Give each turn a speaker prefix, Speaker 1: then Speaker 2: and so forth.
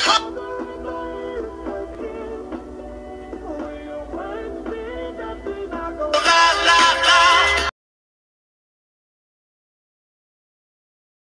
Speaker 1: come